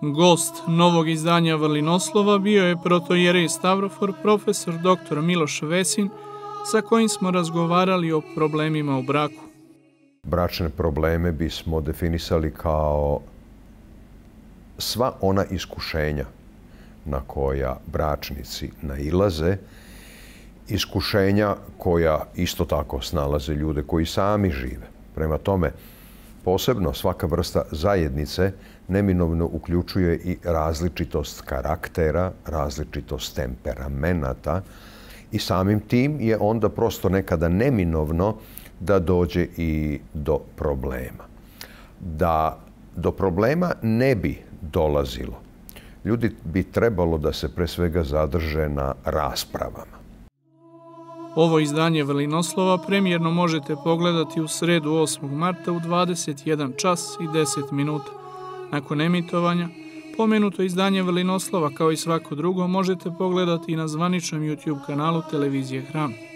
Gost novog izdanja Vrlinoslova bio je protojerej Stavrofor profesor dr. Miloš Vesin, sa kojim smo razgovarali o problemima u braku. Bračne probleme bismo definisali kao sva ona iskušenja na koja bračnici nailaze, iskušenja koja isto tako snalaze ljude koji sami žive. Prema tome, posebno svaka vrsta zajednice neminovno uključuje i različitost karaktera, različitost temperamenata i samim tim je onda prosto nekada neminovno da dođe i do problema. Da do problema ne bi dolazilo. Ljudi bi trebalo da se pre svega zadrže na raspravama. Ovo izdanje Vrlinoslova premjerno možete pogledati u sredu 8. marta u 21 čas i 10 minuta. Nakon emitovanja, pomenuto izdanje Vrlinoslova kao i svako drugo možete pogledati i na zvaničnom YouTube kanalu Televizije Hram.